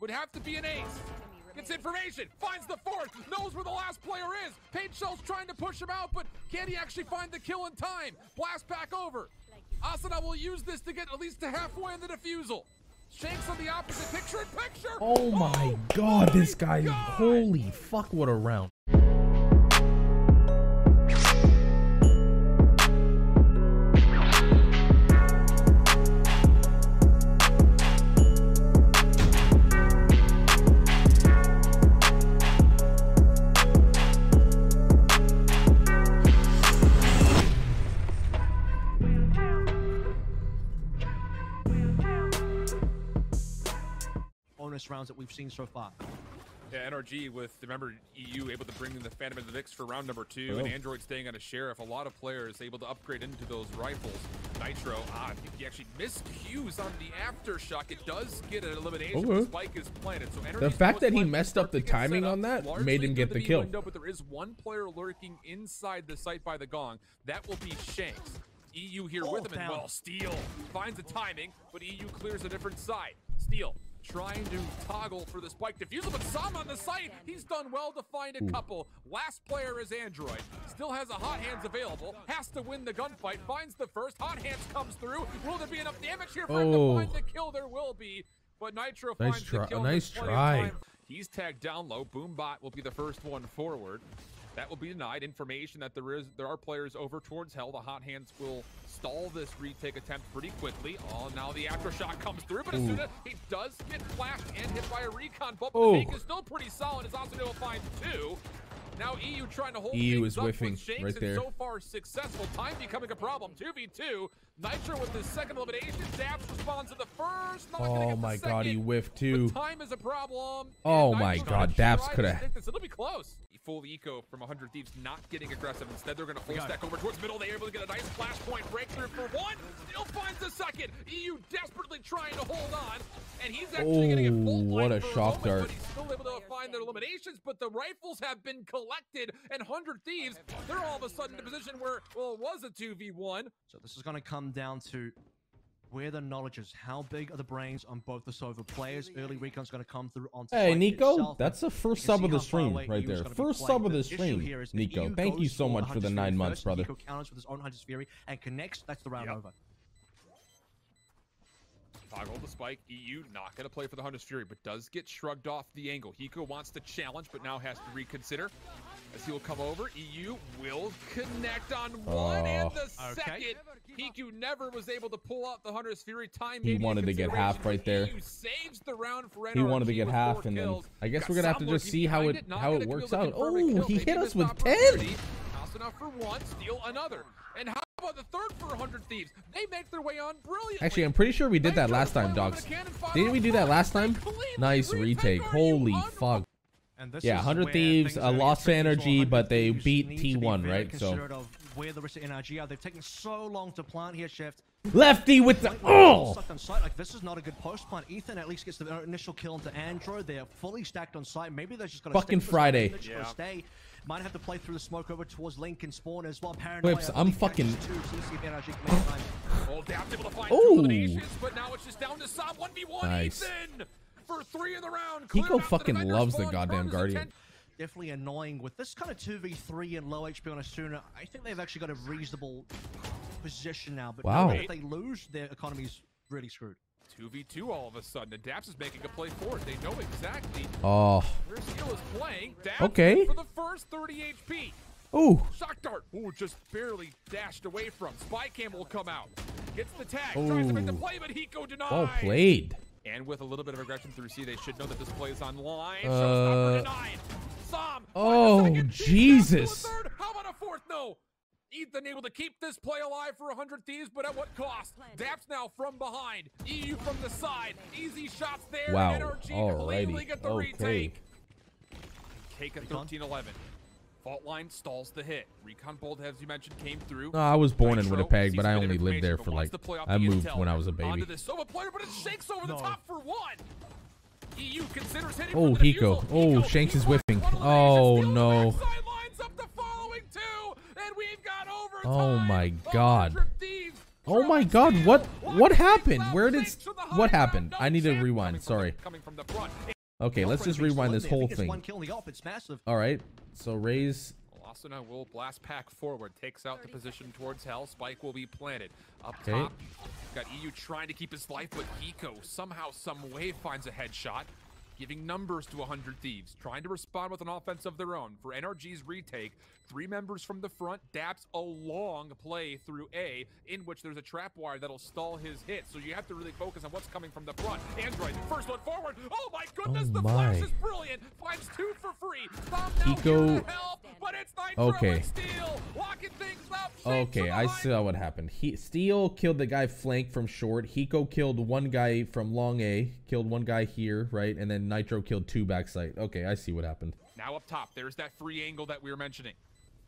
would have to be an ace. Gets information, finds the fourth, knows where the last player is. Paint Shell's trying to push him out, but can he actually find the kill in time? Blast Pack over. Asuna will use this to get at least to halfway in the defusal. Shanks on the opposite picture in picture. Oh my oh god, this guy. God. Holy fuck, what a round. Bonus rounds that we've seen so far. Yeah, NRG with, remember, eeiu able to bring in the Phantom into the mix for round number two, Oh. and Android staying on a sheriff. A lot of players able to upgrade into those rifles. Nitro, ah, I think he actually missed cues on the aftershock. It does get an elimination. Okay. The spike is planted. So The fact that he messed up the likely starting to get timing set up on that made him get the B kill. Window, but there is one player lurking inside the site by the gong. That will be Shanks. eeiu here Oh, with him, and down. well, Steel finds the timing, but eeiu clears a different side. Steel trying to toggle for the spike defusal, but s0m on the site, he's done well to find a couple. Last player is Android, still has a hot hands available, has to win the gunfight, finds the first, hot hands comes through. Will there be enough damage here for him Oh. to find the kill? There will be, but Nitro Nice finds the kill. nice try. He's tagged down low. Boombot will be the first one forward. That will be denied. Information that there is there are players over towards hell. The hot hands will stall this retake attempt pretty quickly. Oh, now the aftershock comes through, but as soon as he does get flashed and hit by a recon but the fake is still pretty solid. As Asuna will find two. Now eeiu trying to hold eeiu is whiffing with right there. so far successful. Time becoming a problem. 2v2. Nitro with his second elimination. Daps responds to the first. Not Oh get the my god, he second. whiffed But too. time is a problem. Oh and my Nitro's God, gonna Daps try coulda- to stick this. It'll be close. Full eco from 100 Thieves not getting aggressive. Instead, they're going to full got stack over towards middle. They're able to get a nice flashpoint breakthrough for one. Still finds the second. eeiu desperately trying to hold on. And he's actually going to get oh, full Oh, what line a for shock moment, dart. But he's still able to find their eliminations. But the rifles have been collected. And 100 Thieves, they're all of a sudden in a position where, well, it was a 2v1. So this is going to come down to where the knowledge is. How big are the brains on both the Sova players? Early recon's going to come through on Hey Nico, itself. that's the first sub of the stream right there. First sub of The the stream, here is if Nico. EU Thank you so much for the nine months, first, brother. Nico counters with his own Hunter's Fury and connects. That's the round Yep. over. Toggle the spike. eeiu not going to play for the Hunter's Fury, but does get shrugged off the angle. Hiko wants to challenge, but now has to reconsider. As he will come over, eeiu will connect on one and oh. the Oh. Okay. second. Hiko never was able to pull out the Hunter's Fury. Time He may be a wanted to get half right there. eeiu saves the round for He wanted to get half, four and then. I guess Got we're gonna have to just see how behind it how it works out. Oh, he hit us with ten. House enough for one, steal another. And how about the third for 100 Thieves? They make their way on brilliantly. Actually, I'm pretty sure we did that last time, dogs. Didn't we do that last time? Nice retake. Holy fuck. And this Yeah, 100 Thieves, things uh, lost tricky as well. energy, but they beat need to be T1, very right? So- where the rest of NRG are. They've taken so long to plant here, Shift. Lefty with the Like, oh. Stuck on site. Like this is not a good post plant. Ethan at least gets the initial kill into Android. They're fully stacked on site. Maybe they're just gonna Fucking stick Friday. something. They're just gonna Yeah. stay. Might have to play through the smoke over towards Lincoln Spawn as well. Paranoia. Whips, I I'm believe, fucking- catches two. So let's see if NRG can make time. Well, Daps able to find Ooh. two but now it's just down to s0m 1v1. Nice. Ethan for three in the round. Hiko Cleared out the fucking defender loves the goddamn Guardian. Definitely annoying with this kind of 2v3 and low HP on Asuna. I think they've actually got a reasonable position now. But Wow. if they lose, their economy's really screwed. 2v2 all of a sudden, and Daps is making a play for it. They know exactly Oh. where Skill is playing. Daps Okay. for the first 30 HP. Ooh. Shock dart. Ooh, just barely dashed away from. Spy cam will come out. Gets the tag. Tries to make the play, but Hiko denied. Well played. And with a little bit of aggression through C, they should know that this play is online. Uh, Showstopper denied. Sam. oh, finds a second. He does Jesus. to a third. How about a fourth? No. Ethan able to keep this play alive for 100 Thieves, but at what cost? Daps now from behind. eeiu from the side. Easy shots there. Wow. NRG Alrighty. cleanly get the Okay. retake. Take a Recon. 13-11. Fault line stalls the hit. Recon Bolt, as you mentioned, came through. No, I was born in Winnipeg, but I only lived there for like to play off I moved when I was a baby. Onto this player, but it shakes over the No. top for one. eeiu considers hitting Oh, the Hiko. Oh, Hiko, Shanks is wants whiffing. Oh, steals the no. Oh, oh, my God. Oh my god, what what happened? Where did what happened? I need to rewind. Sorry. Okay, let's just rewind this whole thing. All right. So Raze Asuna will blast pack forward, takes out the position towards Hell. Spike will be planted. Up okay. top, got eeiu trying to keep his life, but Hiko somehow, some way finds a headshot giving numbers to 100 Thieves, trying to respond with an offense of their own. For NRG's retake, three members from the front, daps a long play through A, in which there's a trap wire that'll stall his hit. So you have to really focus on what's coming from the front. Android, first one forward. Oh my goodness, oh the my. flash is brilliant. Finds two for free. Pico. Help, but it's okay. Up, okay, I saw what happened. He Steel killed the guy flank from short. Hiko killed one guy from long A, killed one guy here, right? And then Nitro killed two backside. Okay, I see what happened. Now up top, there's that free angle that we were mentioning.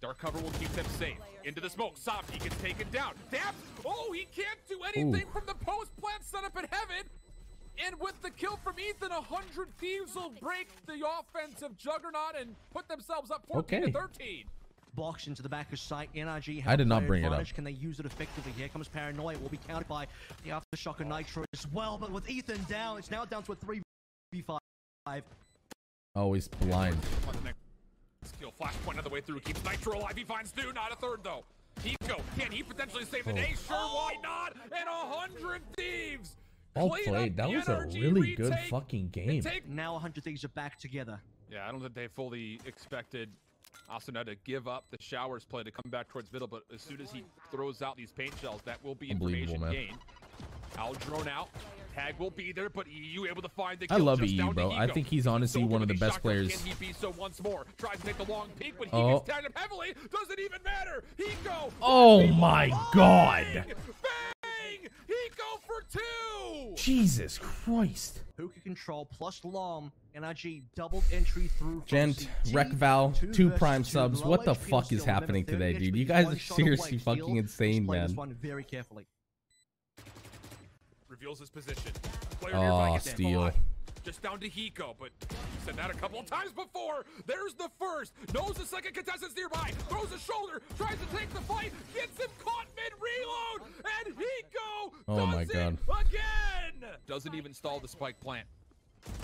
Dark cover will keep them safe. Into the smoke, Softy gets taken down. Damn! Oh, he can't do anything Ooh. from the post plant setup in heaven. And with the kill from Ethan, 100 Thieves will break the offensive juggernaut and put themselves up 14 okay. to 13 box into the back of sight. NRG I did not bring advantage. it up. Can they use it effectively? Here comes Paranoia. Will be countered by the Aftershock of Nitro as well. But with Ethan down, it's now down to a 3v5. Always blind. Skill flashpoint on the way through. Keeps Nitro alive. He finds two. Not a third, though. Hiko, can he potentially save the oh. day? Sure, why not? And a hundred thieves. Well played. That was a really good fucking game. Now a 100 Thieves are back together. Yeah, I don't think they fully expected Asuna to give up the showers play to come back towards middle, but as soon as he throws out these paint shells, that will be information gained. I'll drone out. Tag will be there, but eeiu able to find the I love eeiu, bro. I think he's honestly so one of the best players. Can he be so once more? Tries to take the long peek, but he oh. gets tagged up heavily. Doesn't even matter. Hiko. Oh my god. Bang! Hiko for two. Jesus Christ. Hookah control plus Lom. NRG doubled entry through. Gent, Val, two, two prime subs. What the fuck is happening today, dude? You guys are seriously fucking insane, man. Very carefully reveals his position. Player oh, steal. Just down to Hiko, but you said that a couple of times before. There's the first. Knows the second contestant's nearby. Throws a shoulder. Tries to take the fight. Gets him caught mid-reload. And Hiko oh my God. again. Doesn't even stall the spike plant.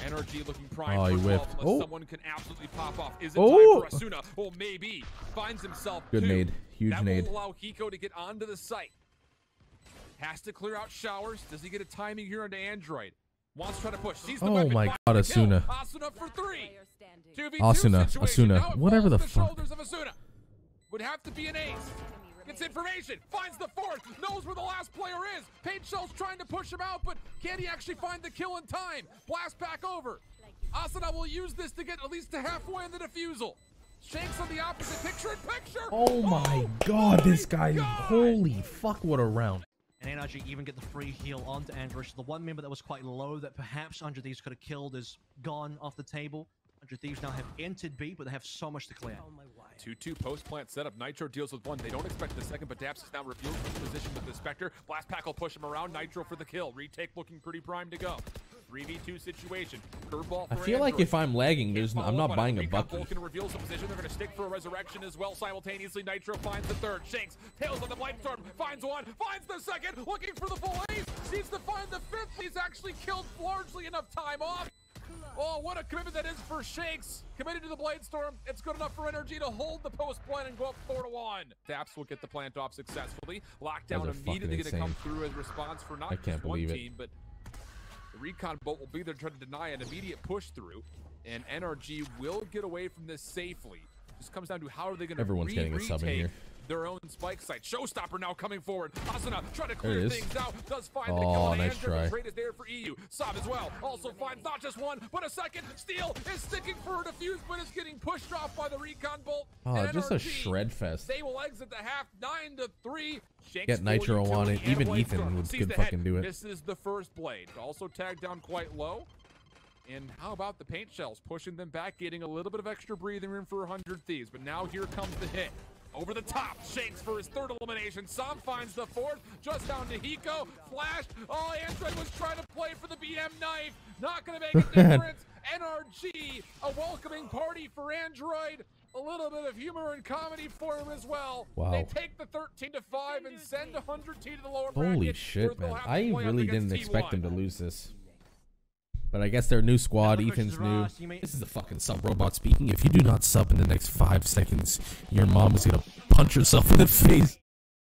NRG looking prime oh, for 12 unless oh. someone can absolutely pop off. Is it oh. time for Asuna? Well, maybe. Finds himself Good two. nade. Huge that nade. will allow Hiko to get onto the site. Has to clear out showers. Does he get a timing here onto Android? Wants to try to push. Sees the oh my god, Asuna. Asuna for three. Asuna, Asuna, whatever the, the fuck. shoulders of Asuna. Would have to be an ace. Gets information, finds the fourth, knows where the last player is. Paint Shell's trying to push him out, but can he actually find the kill in time? Blast Pack over. Asuna will use this to get at least to halfway in the defusal. Shanks on the opposite picture in picture. Oh my oh god, this oh guy, god. holy fuck, what a round and NRG even get the free heal onto Android. So the one member that was quite low that perhaps 100 Thieves could have killed is gone off the table. 100 Thieves now have entered B, but they have so much to clear. 2-2 post-plant setup. Nitro deals with one. They don't expect the second, but Daps is now revealed his position with the Spectre. Blast Pack will push him around. Nitro for the kill. Retake looking pretty primed to go. 3v2 situation. Curveball I feel like if I'm lagging, there's no, I'm not buying a bucket. Vulcan reveals the position. They're going to stick for a resurrection as well. Simultaneously, Nitro finds the third. Shanks tails on the Blade Storm. Finds one. Finds the second. Looking for the full ace. Needs to find the fifth. He's actually killed largely enough time off. Oh, what a commitment that is for Shanks. Committed to the Blade Storm. It's good enough for NRG to hold the post plant and go up 4 to 1. Daps will get the plant off successfully. Lockdown immediately going to come through as response for not just one team, but the recon bolt will be there trying to deny an immediate push through, and NRG will get away from this safely. Just comes down to how are they going to Everyone's getting a sub in here their own spike site. Showstopper now coming forward. Asuna trying to clear things out. Does find oh, the kill. Nice try. Trade is there for eeiu. s0m as well. Also finds not just one, but a second. Steel is sticking for a defuse, but it's getting pushed off by the recon bolt. Oh, just a shred fest. They will exit the half nine to three. Shanks Get Nitro on it. Even Ethan would could fucking do it. This is the first blade. Also tagged down quite low. And how about the paint shells pushing them back, getting a little bit of extra breathing room for 100 Thieves. But now here comes the hit. Over the top, Shanks for his third elimination. s0m finds the fourth, just down to Hiko. Flash. Oh, Android was trying to play for the BM knife. Not going to make a difference. NRG, a welcoming party for Android. a little bit of humor and comedy for him as well. Wow. They take the 13 to 5 and send 100 T to the lower Holy bracket, where shit, man. I really didn't expect T1. them to lose this. But I guess they're new squad. Now the question Ethan's new. Ross, you may- This is the fucking sub robot speaking. If you do not sub in the next five seconds, your mom is gonna punch herself in the face.